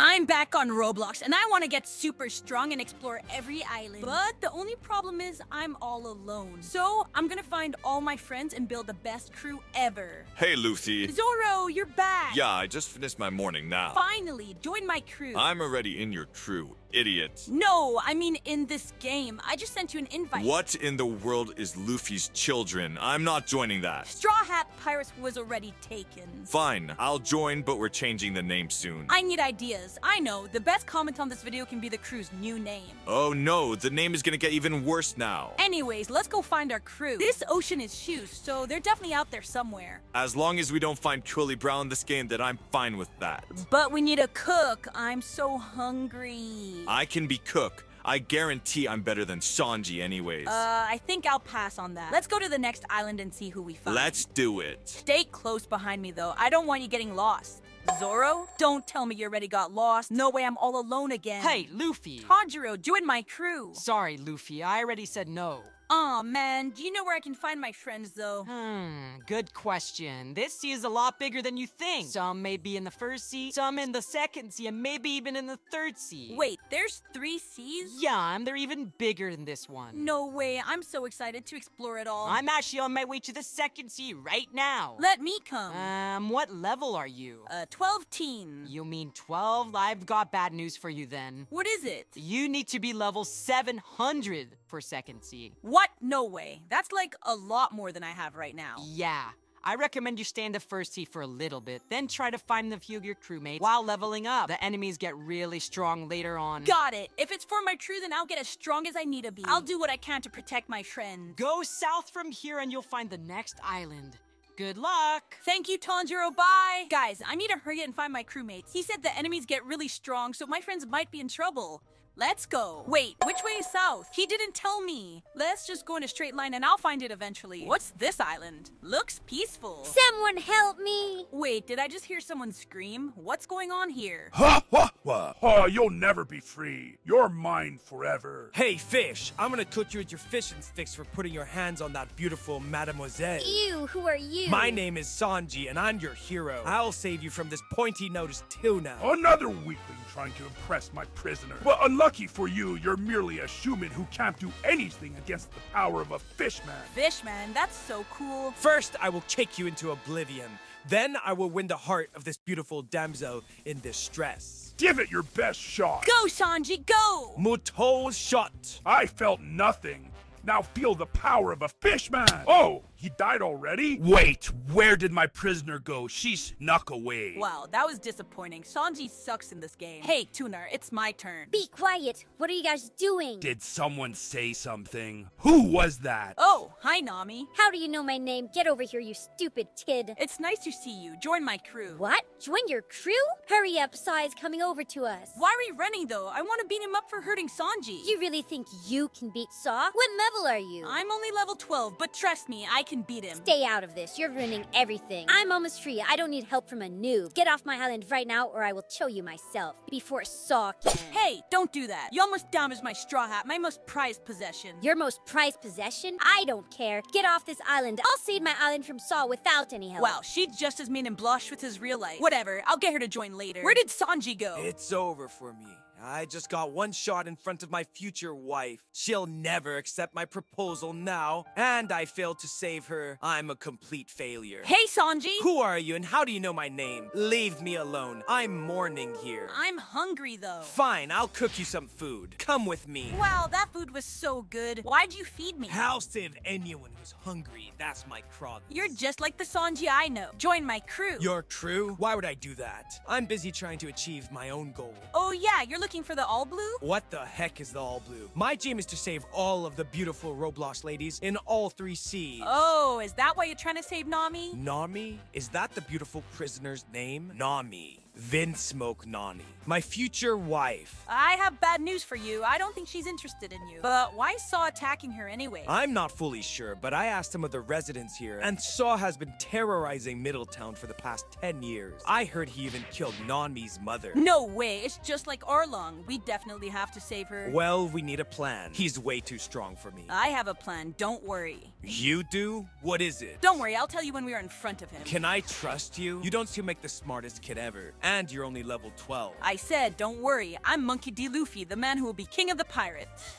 I'm back on Roblox and I want to get super strong and explore every island. But the only problem is I'm all alone. So I'm gonna find all my friends and build the best crew ever. Hey, Luffy. Zoro, you're back! Yeah, I just finished my morning now. Finally, join my crew. I'm already in your crew, idiot. No, I mean in this game. I just sent you an invite. What in the world is Luffy's children? I'm not joining that. Straw Hat Pirates was already taken. Fine, I'll join, but we're changing the name soon. I need ideas. I know, the best comment on this video can be the crew's new name. Oh no, the name is gonna get even worse now. Anyways, let's go find our crew. This ocean is huge, so they're definitely out there somewhere. As long as we don't find Twilly Brown in this game, then I'm fine with that. But we need a cook. I'm so hungry. I can be cook. I guarantee I'm better than Sanji anyways. Uh, I think I'll pass on that. Let's go to the next island and see who we find. Let's do it. Stay close behind me, though. I don't want you getting lost. Zoro? Don't tell me you already got lost. No way I'm all alone again. Hey, Luffy. Tanjiro, join my crew. Sorry, Luffy. I already said no. Aw, man. Do you know where I can find my friends, though? Hmm, good question. This sea is a lot bigger than you think. Some may be in the first sea, some in the second sea, and maybe even in the third sea. Wait, there's three seas? Yeah, and they're even bigger than this one. No way. I'm so excited to explore it all. I'm actually on my way to the second sea right now. Let me come. Um, what level are you? Uh, 12 teen. You mean 12? I've got bad news for you then. What is it? You need to be level 700 for second sea. What? No way. That's like a lot more than I have right now. Yeah. I recommend you stay in the first sea for a little bit, then try to find a few of your crewmates while leveling up. The enemies get really strong later on. Got it. If it's for my crew, then I'll get as strong as I need to be. I'll do what I can to protect my friends. Go south from here and you'll find the next island. Good luck! Thank you, Tanjiro. Bye! Guys, I need to hurry and find my crewmates. He said the enemies get really strong, so my friends might be in trouble. Let's go. Wait, which way is south? He didn't tell me. Let's just go in a straight line and I'll find it eventually. What's this island? Looks peaceful. Someone help me! Wait, did I just hear someone scream? What's going on here? Ha ha ha! Oh, you'll never be free. You're mine forever. Hey, fish! I'm gonna cook you with your fishing sticks for putting your hands on that beautiful mademoiselle. Ew, who are you? My name is Sanji, and I'm your hero. I'll save you from this pointy-nosed tuna. Another weakling trying to impress my prisoner. Well, unlucky for you, you're merely a human who can't do anything against the power of a fishman. Fishman, that's so cool. First, I will take you into oblivion. Then I will win the heart of this beautiful damsel in distress. Give it your best shot. Go, Sanji, go! Mouton shot. I felt nothing. Now feel the power of a fishman. Oh, he died already? Wait, where did my prisoner go? She snuck away. Wow, that was disappointing. Sanji sucks in this game. Hey, Tuner, it's my turn. Be quiet. What are you guys doing? Did someone say something? Who was that? Oh, hi, Nami. How do you know my name? Get over here, you stupid kid. It's nice to see you. Join my crew. What? Join your crew? Hurry up, Sai's coming over to us. Why are we running, though? I want to beat him up for hurting Sanji. You really think you can beat Saw? What level are you? I'm only level 12, but trust me, I can beat him. Stay out of this. You're ruining everything. I'm almost free. I don't need help from a noob. Get off my island right now, or I will show you myself before Saw can. Hey, don't do that. You almost damaged my straw hat, my most prized possession. Your most prized possession? I don't care. Get off this island. I'll save my island from Saw without any help. Wow, she's just as mean and blush with his real life. Whatever, I'll get her to join later. Where did Sanji go? It's over for me. I just got one shot in front of my future wife. She'll never accept my proposal now, and I failed to save her. I'm a complete failure. Hey, Sanji! Who are you and how do you know my name? Leave me alone. I'm mourning here. I'm hungry, though. Fine, I'll cook you some food. Come with me. Wow, that food was so good. Why'd you feed me? I'll save anyone who's hungry. That's my cross. You're just like the Sanji I know. Join my crew. Your crew? Why would I do that? I'm busy trying to achieve my own goal. Oh, yeah, you're looking for the all blue? What the heck is the all blue? My dream is to save all of the beautiful Roblox ladies in all three seas. Oh, is that why you're trying to save Nami? Nami? Is that the beautiful prisoner's name? Nami. Vinsmoke Nami. My future wife. I have bad news for you. I don't think she's interested in you. But why Saw attacking her anyway? I'm not fully sure, but I asked some of the residents here, and Saw has been terrorizing Middletown for the past 10 years. I heard he even killed Nami's mother. No way. It's just like Arlong. We definitely have to save her. Well, we need a plan. He's way too strong for me. I have a plan. Don't worry. You do? What is it? Don't worry. I'll tell you when we are in front of him. Can I trust you? You don't seem like the smartest kid ever. And you're only level 12. I said, don't worry, I'm Monkey D. Luffy, the man who will be king of the pirates.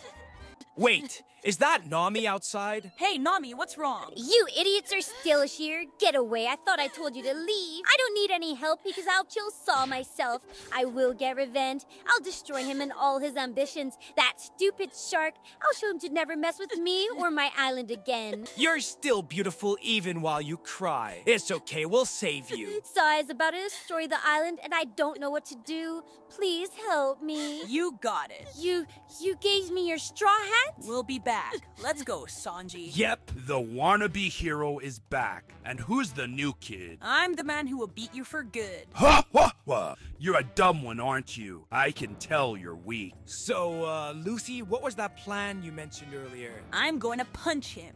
Wait, is that Nami outside? Hey, Nami, what's wrong? You idiots are still here. Get away. I thought I told you to leave. I don't need any help because I'll kill Saw myself. I will get revenge. I'll destroy him and all his ambitions. That stupid shark. I'll show him to never mess with me or my island again. You're still beautiful even while you cry. It's okay, we'll save you. Saw is about to destroy the island and I don't know what to do. Please help me. You got it. You you gave me your straw hat? We'll be back. Let's go, Sanji. Yep, the wannabe hero is back. And who's the new kid? I'm the man who will beat you for good. Ha ha ha! You're a dumb one, aren't you? I can tell you're weak. So, uh, Luffy, what was that plan you mentioned earlier? I'm going to punch him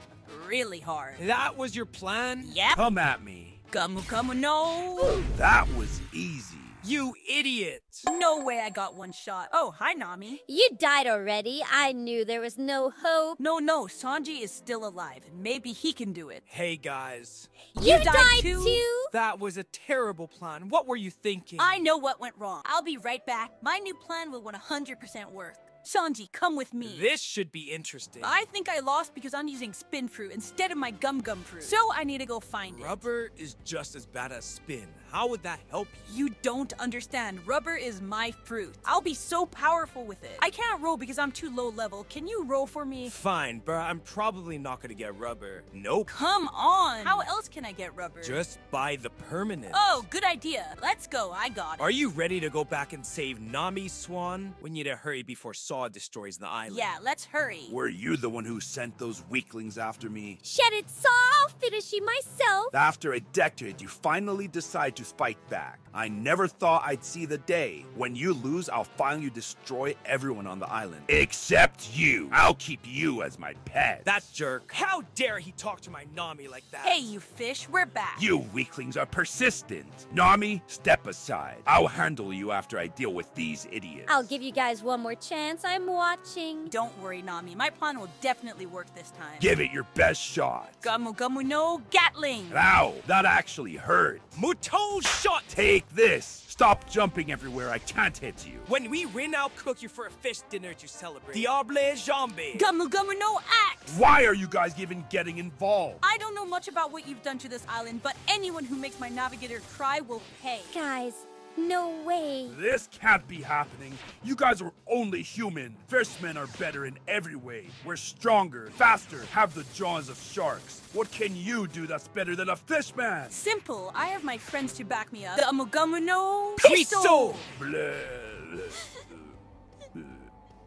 really hard. That was your plan? Yep. Come at me. Kamu kamu no. That was easy. You idiot! No way I got one shot. Oh, hi, Nami. You died already. I knew there was no hope. No, no, Sanji is still alive. Maybe he can do it. Hey guys, You, died died, too? too? that was a terrible plan. What were you thinking? I know what went wrong. I'll be right back. My new plan will 100% work. Sanji, come with me. This should be interesting. I think I lost because I'm using spin fruit instead of my gum gum fruit. So I need to go find it. Rubber is just as bad as spin. How would that help you? You don't understand. Rubber is my fruit. I'll be so powerful with it. I can't roll because I'm too low level. Can you roll for me? Fine, but I'm probably not gonna get rubber. Nope. Come on. How else can I get rubber? Just buy the permanent. Oh, good idea. Let's go. I got it. Are you ready to go back and save Nami, Swan? We need to hurry before Saw destroys the island. Yeah, let's hurry. Were you the one who sent those weaklings after me? Shed it, Saw. I'll finish you myself. After a decade, you finally decide to fight back. I never thought I'd see the day. When you lose, I'll finally destroy everyone on the island. Except you. I'll keep you as my pet. That jerk. How dare he talk to my Nami like that? Hey, you fish, we're back. You weaklings are persistent. Nami, step aside. I'll handle you after I deal with these idiots. I'll give you guys one more chance. I'm watching. Don't worry, Nami. My plan will definitely work this time. Give it your best shot. Gamu Gamu no Gatling. Ow, that actually hurt. Mouton shot! Take this. Stop jumping everywhere. I can't hit you. When we win, I'll cook you for a fish dinner to celebrate. Diable jambe. Gamu Gamu no Act. Why are you guys even getting involved? I don't know much about what you've done to this island, but anyone who makes my navigator cry will pay. Guys, no way. This can't be happening. You guys are only human. Fishmen are better in every way. We're stronger, faster, have the jaws of sharks. What can you do that's better than a fishman? Simple. I have my friends to back me up. The Gamu no Piso! Blah.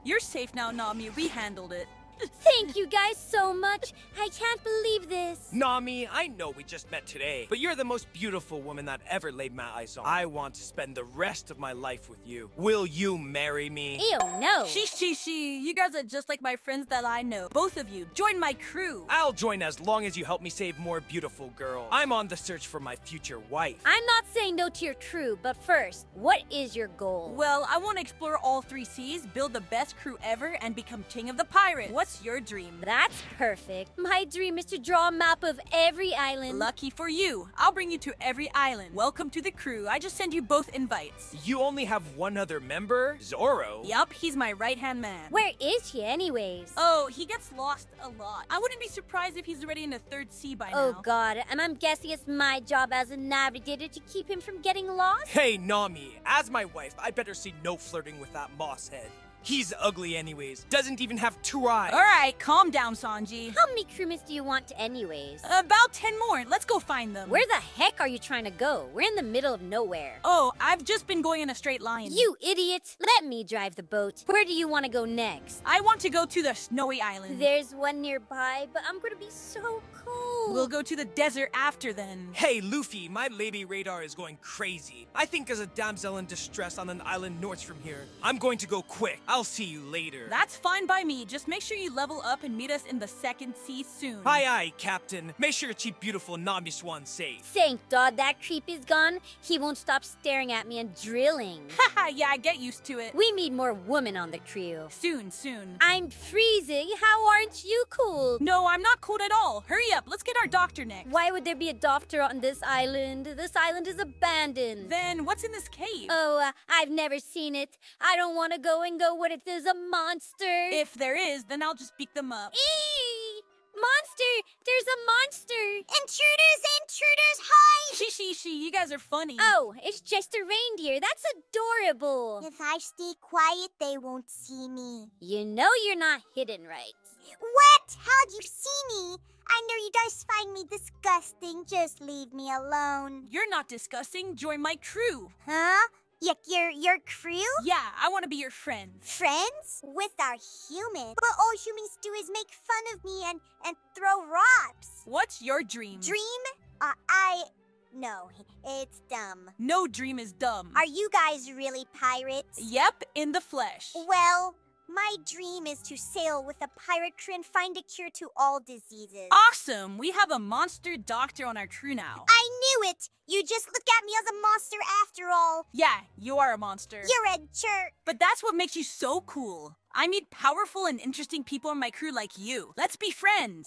You're safe now, Nami. We handled it. Thank you guys so much. I can't believe this. Nami, I know we just met today, but you're the most beautiful woman that ever laid my eyes on. I want to spend the rest of my life with you. Will you marry me? Ew, no. She, she, she. You guys are just like my friends that I know. Both of you. Join my crew. I'll join as long as you help me save more beautiful girls. I'm on the search for my future wife. I'm not saying no to your crew, but first, what is your goal? Well, I want to explore all three seas, build the best crew ever, and become king of the pirates. What's your dream? That's perfect. My dream is to draw a map of every island. Lucky for you. I'll bring you to every island. Welcome to the crew. I just send you both invites. You only have one other member? Zoro? Yup, he's my right hand man. Where is he, anyways? Oh, he gets lost a lot. I wouldn't be surprised if he's already in the third sea by Oh now. Oh god, and I'm guessing it's my job as a navigator to keep him from getting lost? Hey, Nami, as my wife, I better see no flirting with that moss head. He's ugly anyways. Doesn't even have two eyes. All right, calm down, Sanji. How many crewmates do you want anyways? About 10 more. Let's go find them. Where the heck are you trying to go? We're in the middle of nowhere. Oh, I've just been going in a straight line. You idiot! Let me drive the boat. Where do you want to go next? I want to go to the snowy island. There's one nearby, but I'm gonna be so cold. We'll go to the desert after then. Hey, Luffy, my lady radar is going crazy. I think there's a damsel in distress on an island north from here, I'm going to go quick. I'll I'll see you later. That's fine by me. Just make sure you level up and meet us in the second sea soon. Aye aye, Captain. Make sure to keep beautiful Nami Swan safe. Thank God that creep is gone. He won't stop staring at me and drilling. Haha, yeah, I get used to it. we need more women on the crew. Soon, soon. I'm freezing. How aren't you cool? No, I'm not cold at all. Hurry up, let's get our doctor next. Why would there be a doctor on this island? This island is abandoned. Then what's in this cave? Oh, uh, I've never seen it. I don't want to go and go what if there's a monster. if there is, then I'll just beat them up. Eee! Monster! There's a monster! Intruders, intruders, hi! She, she, she, you guys are funny. Oh, it's just a reindeer. That's adorable. If I stay quiet, they won't see me. You know you're not hidden right. What? How'd you see me? I know you guys find me disgusting. Just leave me alone. You're not disgusting. Join my crew. Huh? Yuck, your your crew? Yeah, I want to be your friend. Friends? With our humans. But all humans do is make fun of me and and throw rocks. What's your dream? Dream? Uh, I no, it's dumb. No dream is dumb. Are you guys really pirates? Yep, in the flesh. Well, my dream is to sail with a pirate crew and find a cure to all diseases. Awesome! We have a monster doctor on our crew now. I knew it! You just look at me as a monster after all. Yeah, you are a monster. You're a jerk. But that's what makes you so cool. I meet powerful and interesting people in my crew like you. Let's be friends.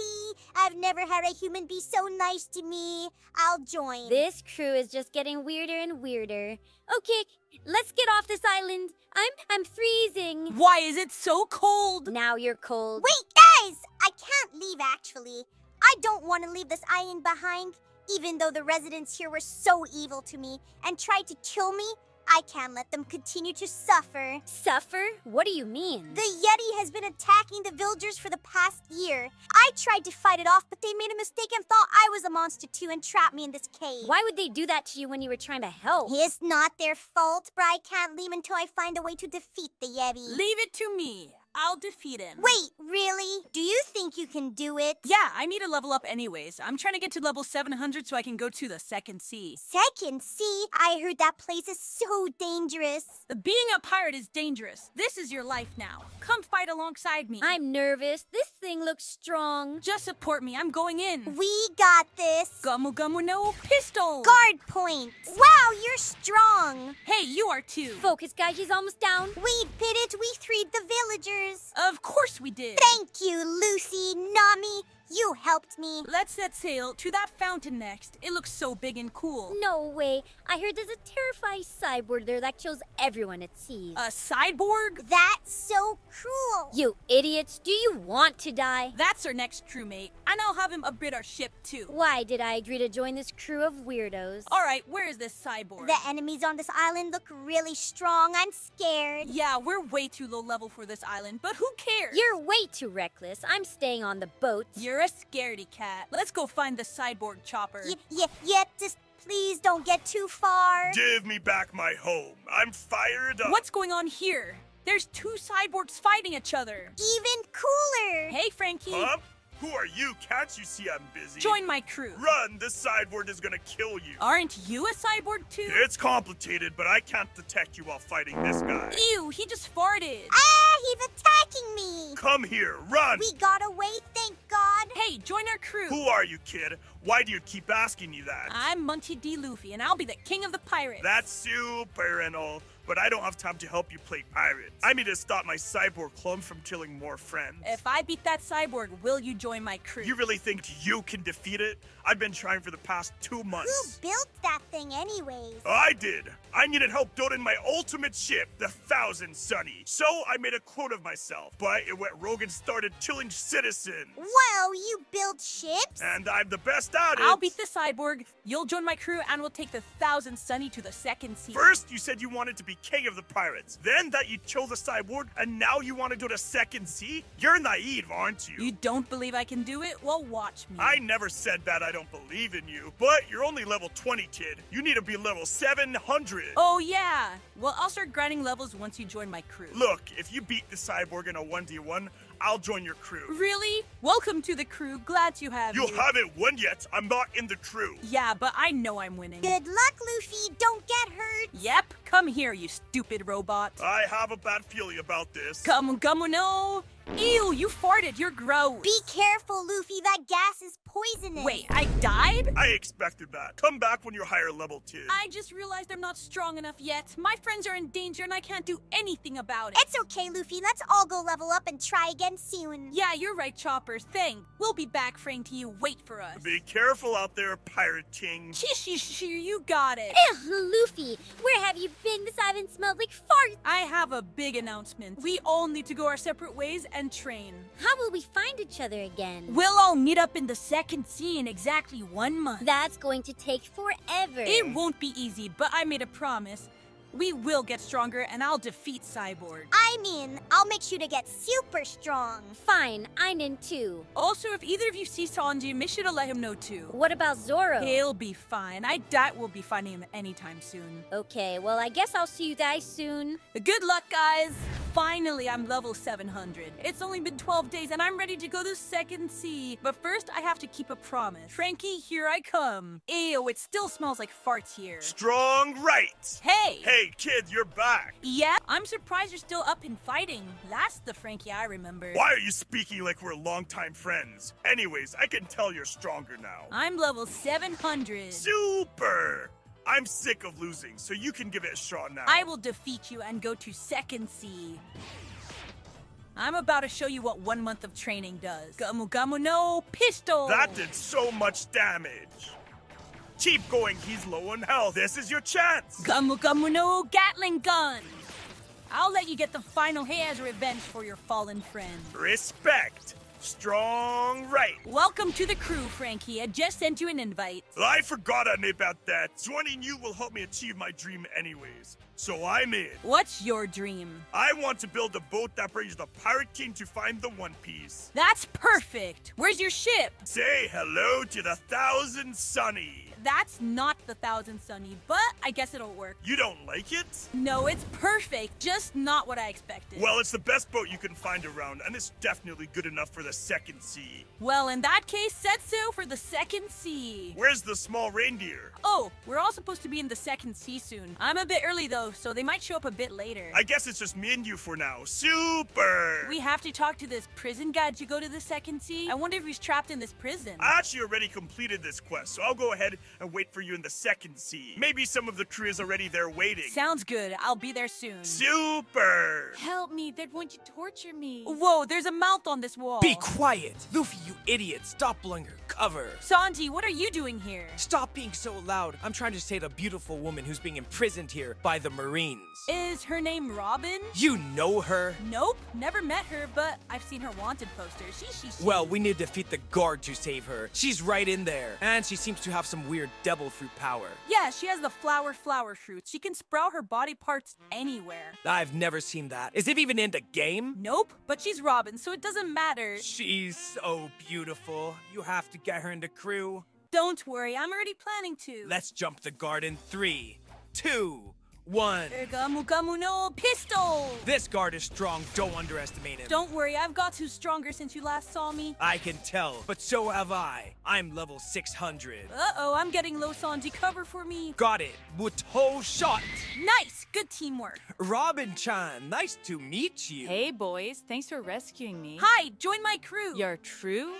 I've never had a human be so nice to me. I'll join. This crew is just getting weirder and weirder. Okay, let's get off this island. I'm I'm freezing. Why is it so cold? Now you're cold. Wait, guys! I can't leave actually. I don't want to leave this island behind. Even though the residents here were so evil to me and tried to kill me, I can't let them continue to suffer. Suffer? What do you mean? The Yeti has been attacking the villagers for the past year. I tried to fight it off, but they made a mistake and thought I was a monster too and trapped me in this cave. Why would they do that to you when you were trying to help? It's not their fault, but I can't leave until I find a way to defeat the Yeti. Leave it to me. I'll defeat him. Wait, really? Do you think you can do it? Yeah, I need to level up anyways. I'm trying to get to level 700 so I can go to the second sea. Second, sea? I heard that place is so dangerous. Being a pirate is dangerous. This is your life now. Come fight alongside me. I'm nervous. This thing looks strong. Just support me. I'm going in. We got this. Gumu Gumu no pistol. Guard point. Wow, you're strong. Hey, you are too. Focus, guys. She's almost down. We did it. We freed the villagers. Of course we did. Thank you, Luffy, Nami. You helped me. Let's set sail to that fountain next. It looks so big and cool. No way. I heard there's a terrifying cyborg there that kills everyone it sees. A cyborg? That's so cruel. you idiots. Do you want to die? That's our next crewmate, and I'll have him upgrade our ship too. Why did I agree to join this crew of weirdos? All right, where is this cyborg? The enemies on this island look really strong. I'm scared. yeah, we're way too low level for this island, but who cares? You're way too reckless. I'm staying on the boat. You're a scaredy cat. Let's go find the cyborg chopper. Yeah, y- yeah, just please don't get too far. Give me back my home. I'm fired up. What's going on here? There's two cyborgs fighting each other. Even cooler. Hey, Franky. Huh? Who are you? Can't you see I'm busy? Join my crew. Run! This cyborg is gonna kill you. Aren't you a cyborg too? It's complicated, but I can't detect you while fighting this guy. Ew, he just farted. Ah, he's attacking me. Come here, run! We got away, thank God. Hey, join our crew. Who are you, kid? Why do you keep asking me that? I'm Monkey D. Luffy, and I'll be the king of the pirates. That's super and all, but I don't have time to help you play pirates. I need to stop my cyborg clone from killing more friends. If I beat that cyborg, will you join my crew? You really think you can defeat it? I've been trying for the past two months. Who months. built that thing anyways? I did. I needed help building my ultimate ship, the Thousand Sunny. So I made a quote of myself, but it went rogue and started killing citizens. Wow, you build ships? And I'm the best at it. I'll beat the cyborg. You'll join my crew, and we'll take the thousand sunny to the second sea. First, you said you wanted to be king of the pirates. Then that you chose a cyborg, and now you want to go to second sea? You're naive, aren't you? You don't believe I can do it? Well, watch me. I never said that I don't believe in you, but you're only level 20, kid. You need to be level 700. Oh, yeah. Well, I'll start grinding levels once you join my crew. Look, if you beat the cyborg in a 1v1, I'll join your crew. Really? Welcome to the crew. Glad to have You you. haven't won yet. I'm not in the crew. Yeah, but I know I'm winning. Good luck, Luffy. Don't get hurt. Yep, come here, you stupid robot. I have a bad feeling about this. Come, come, no. Ew, you farted. You're gross. Be careful, Luffy. That gas is poisonous. Wait, I died? I expected that. Come back when you're higher level, kid. I just realized I'm not strong enough yet. My friends are in danger and I can't do anything about it. It's okay, Luffy. Let's all go level up and try again soon. Yeah, you're right, Chopper. Thanks. We'll be back, Franky. You wait for us. Be careful out there, Pirate King. Shish, shish, you got it. Ew, Luffy, where have you been? This haven't smelled like fart. I have a big announcement. We all need to go our separate ways and train. How will we find each other again? We'll all meet up in the second sea in exactly one month. That's going to take forever. It won't be easy, but I made a promise. We will get stronger and I'll defeat Cyborg. I mean, I'll make sure to get super strong. Fine, I'm in too. Also, if either of you see Sanji, make sure to let him know too. What about Zoro? He'll be fine. I doubt we'll be finding him anytime soon. Okay, well, I guess I'll see you guys soon. Good luck, guys! Finally, I'm level 700. It's only been 12 days and I'm ready to go to second sea. But first, I have to keep a promise. Franky, here I come. Ew, it still smells like farts here. Strong right. Hey! Hey, kid, you're back. Yeah, I'm surprised you're still up and fighting. That's the Franky I remember. Why are you speaking like we're longtime friends? Anyways, I can tell you're stronger now. I'm level 700. Super! I'm sick of losing, so you can give it a shot now. I will defeat you and go to second sea. I'm about to show you what one month of training does. Gamu Gamu no pistol! That did so much damage. Keep going, he's low on health. This is your chance. Gamu Gamu no Gatling gun! I'll let you get the final hay as revenge for your fallen friend. Respect. Strong right. Welcome to the crew, Franky. I just sent you an invite. I forgot about that. Joining you will help me achieve my dream anyways. So I'm in. What's your dream? I want to build a boat that brings the Pirate King to find the One Piece. That's perfect. Where's your ship? Say hello to the Thousand Sunny. That's not the Thousand Sunny, but I guess it'll work. You don't like it? No, it's perfect. Just not what I expected. Well, it's the best boat you can find around, and it's definitely good enough for the second sea. Well, in that case, set sail for the second sea. Where's the small reindeer? Oh, we're all supposed to be in the second sea soon. I'm a bit early though, so they might show up a bit later. I guess it's just me and you for now. Super! We have to talk to this prison guy to go to the second sea. I wonder if he's trapped in this prison. I actually already completed this quest, so I'll go ahead and wait for you in the second sea. Maybe some of the crew is already there waiting. Sounds good. I'll be there soon. Super! Help me, they're going to torture me. Whoa, there's a mouth on this wall. Be quiet! Luffy, you idiot! Stop blowing her cover! Sanji, what are you doing here? Stop being so loud. I'm trying to save a beautiful woman who's being imprisoned here by the Marines. Is her name Robin? You know her? Nope, never met her, but I've seen her wanted poster. She, she, she. Well, we need to defeat the guard to save her. She's right in there. And she seems to have some weird devil fruit power. Yeah, she has the flower flower fruit. She can sprout her body parts anywhere. I've never seen that. Is it even in the game? Nope, but she's Robin, so it doesn't matter. She's so beautiful. You have to get her in the crew. Don't worry, I'm already planning to. Let's jump the garden. three, two, one. Gamu Gamu no pistol! This guard is strong. Don't underestimate him. Don't worry, I've got two stronger since you last saw me. I can tell, but so have I. I'm level 600. Uh-oh, I'm getting low Sanji. Cover for me. Got it. Mouton shot. Nice! Good teamwork. Robin-chan, nice to meet you. Hey, boys. Thanks for rescuing me. Hi, join my crew. You're true?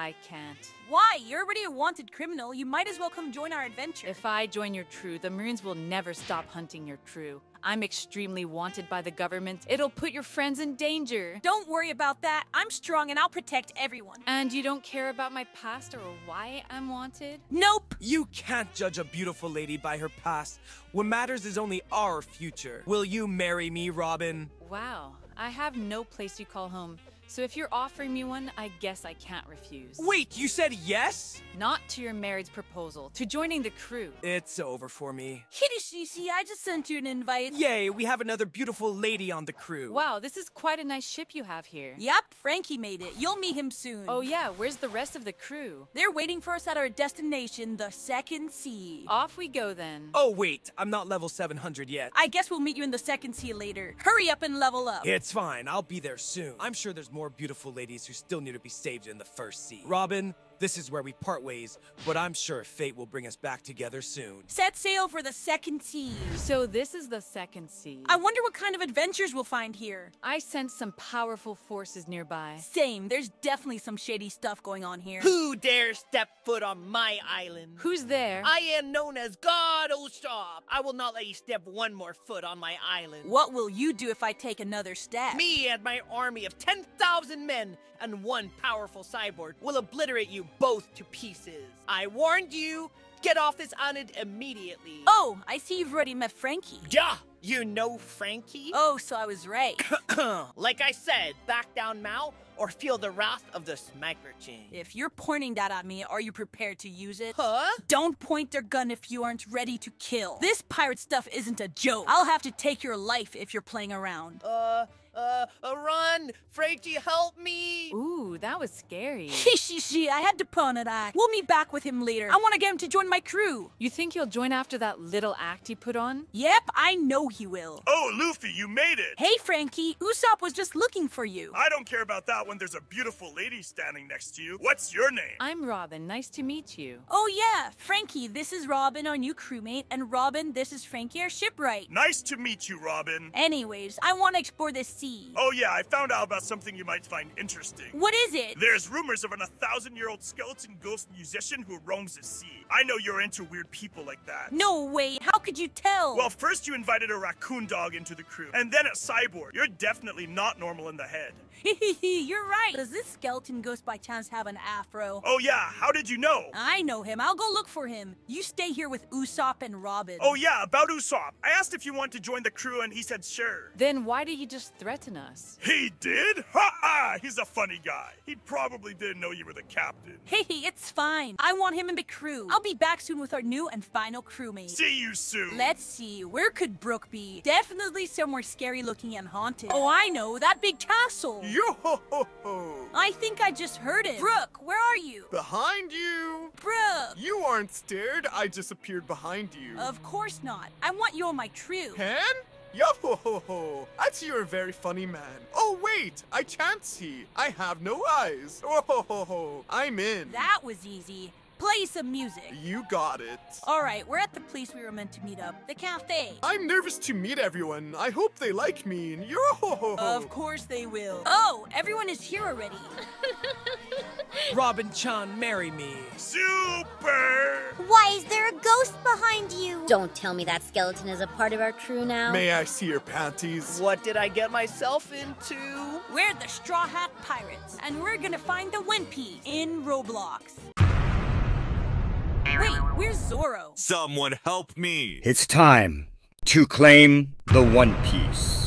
I can't. Why? You're already a wanted criminal. You might as well come join our adventure. If I join your crew, the Marines will never stop hunting your crew. I'm extremely wanted by the government. It'll put your friends in danger. Don't worry about that. I'm strong and I'll protect everyone. And you don't care about my past or why I'm wanted? Nope. You can't judge a beautiful lady by her past. What matters is only our future. Will you marry me, Robin? Wow. I have no place you call home. So if you're offering me one, I guess I can't refuse. Wait, you said yes? Not to your marriage proposal, to joining the crew. It's over for me. Hideshi, I just sent you an invite. Yay, we have another beautiful lady on the crew. Wow, this is quite a nice ship you have here. Yep, Franky made it. You'll meet him soon. Oh yeah, where's the rest of the crew? They're waiting for us at our destination, the second sea. Off we go then. Oh, wait, I'm not level 700 yet. I guess we'll meet you in the second sea later. Hurry up and level up. It's fine, I'll be there soon. I'm sure there's more more beautiful ladies who still need to be saved in the first sea. Robin, this is where we part ways, but I'm sure fate will bring us back together soon. Set sail for the second sea. So this is the second sea. I wonder what kind of adventures we'll find here. I sense some powerful forces nearby. Same, there's definitely some shady stuff going on here. Who dares step foot on my island? Who's there? I am known as God Usopp. I will not let you step one more foot on my island. What will you do if I take another step? Me and my army of 10,000 men and one powerful cyborg will obliterate you both to pieces. I warned you. Get off this island immediately. Oh, I see you've already met Franky. Yeah, You know Franky? Oh, so I was right. like I said, back down Mao or feel the wrath of the Smacker Chain. If you're pointing that at me, are you prepared to use it? Huh? Don't point their gun if you aren't ready to kill. This pirate stuff isn't a joke. I'll have to take your life if you're playing around. Uh, uh, uh run! Franky, help me! Ooh, that was scary. Shishi, I had to pawn it act. We'll meet back with him later. I want to get him to join my crew. You think he'll join after that little act he put on? Yep, I know he will. Oh, Luffy, you made it! Hey, Franky, Usopp was just looking for you. I don't care about that when there's a beautiful lady standing next to you. What's your name? I'm Robin. Nice to meet you. Oh, yeah, Franky, this is Robin, our new crewmate, and Robin, this is Franky, our shipwright. Nice to meet you, Robin. Anyways, I want to explore this sea. Oh, yeah, I found out about something you might find interesting. What is it? There's rumors of an a thousand year old skeleton ghost musician who roams the sea. I know you're into weird people like that. No way, how could you tell? Well, first you invited a raccoon dog into the crew, and then a cyborg. You're definitely not normal in the head. You're right. Does this skeleton ghost by chance have an afro? Oh, yeah, how did you know? I know him. I'll go look for him. You stay here with Usopp and Robin. Oh, yeah, about Usopp. I asked if you want to join the crew, and he said sure. Then why did he just threaten us? He did? Ha ha! He's a funny guy. He probably didn't know you were the captain. Hey, it's fine. I want him in the crew. I'll be back soon with our new and final crewmate. See you soon. Let's see. Where could Brook be? Definitely somewhere scary looking and haunted. Oh, I know. That big castle. Yo ho ho ho! I think I just heard it. Brook, where are you? Behind you! Brook! You aren't scared, I just appeared behind you. Of course not. I want you on my crew. Pen? Yo ho ho ho! I see you're a very funny man. Oh wait, I can't see. I have no eyes. Oh ho ho ho! I'm in. That was easy. Play some music. You got it. All right, we're at the place we were meant to meet up, the cafe. I'm nervous to meet everyone. I hope they like me. Yo ho ho ho! Of course they will. Oh, everyone is here already. Robin Chan, marry me. Super! Why is there a ghost behind you? Don't tell me that skeleton is a part of our crew now. May I see your panties? What did I get myself into? We're the Straw Hat Pirates, and we're gonna find the One Piece in Roblox. Wait, where's Zoro? Someone help me! It's time to claim the One Piece.